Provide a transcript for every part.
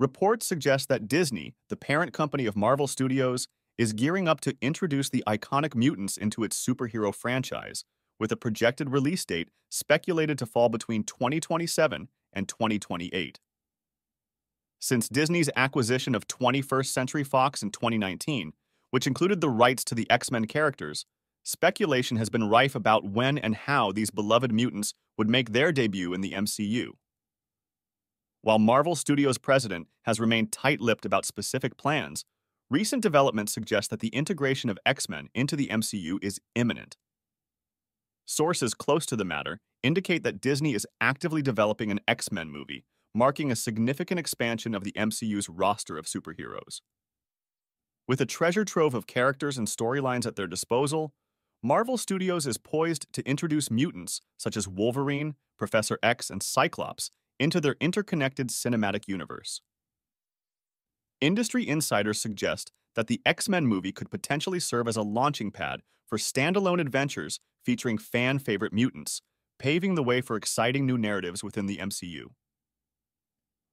Reports suggest that Disney, the parent company of Marvel Studios, is gearing up to introduce the iconic mutants into its superhero franchise, with a projected release date speculated to fall between 2027 and 2028. Since Disney's acquisition of 21st Century Fox in 2019, which included the rights to the X Men characters, speculation has been rife about when and how these beloved mutants would make their debut in the MCU. While Marvel Studios' president has remained tight lipped about specific plans, recent developments suggest that the integration of X Men into the MCU is imminent. Sources close to the matter indicate that Disney is actively developing an X Men movie, marking a significant expansion of the MCU's roster of superheroes. With a treasure trove of characters and storylines at their disposal, Marvel Studios is poised to introduce mutants such as Wolverine, Professor X, and Cyclops into their interconnected cinematic universe. Industry insiders suggest that the X Men movie could potentially serve as a launching pad for standalone adventures featuring fan favorite mutants, paving the way for exciting new narratives within the MCU.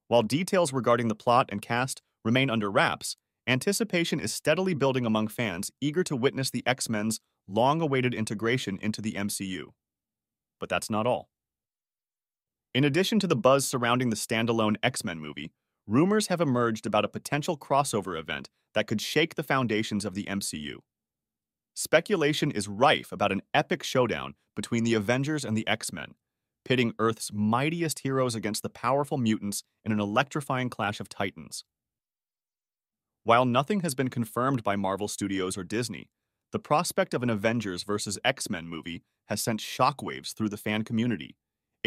While details regarding the plot and cast remain under wraps, anticipation is steadily building among fans eager to witness the X Men's long awaited integration into the MCU. But that's not all. In addition to the buzz surrounding the standalone X Men movie, rumors have emerged about a potential crossover event that could shake the foundations of the MCU. Speculation is rife about an epic showdown between the Avengers and the X Men, pitting Earth's mightiest heroes against the powerful mutants in an electrifying clash of titans. While nothing has been confirmed by Marvel Studios or Disney, the prospect of an Avengers vs. X Men movie has sent shockwaves through the fan community,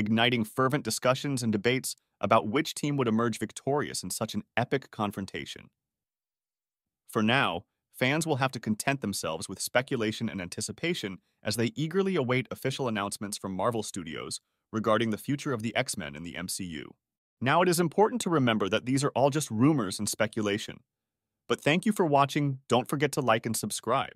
igniting fervent discussions and debates about which team would emerge victorious in such an epic confrontation. For now, fans will have to content themselves with speculation and anticipation as they eagerly await official announcements from Marvel Studios regarding the future of the X Men in the MCU. Now, it is important to remember that these are all just rumors and speculation. But thank you for watching. Don't forget to like and subscribe.